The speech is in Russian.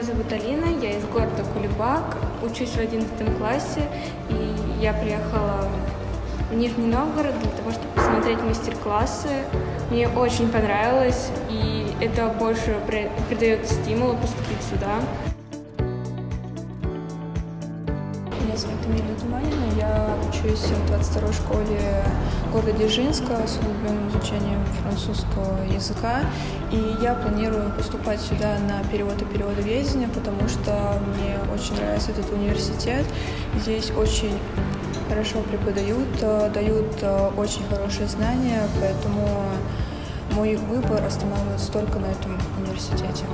зовут Алина, я из города Кулебак, учусь в 11 классе, и я приехала в Нижний Новгород для того, чтобы посмотреть мастер-классы. Мне очень понравилось, и это больше придает стимул поступить сюда. Меня зовут Эмилия Туманина, я учусь в 22 школе города Дзержинска с углубленным изучением французского языка. И я планирую поступать сюда на перевод и переводоведение, потому что мне очень нравится этот университет. Здесь очень хорошо преподают, э, дают э, очень хорошие знания, поэтому мой выбор останавливается только на этом университете.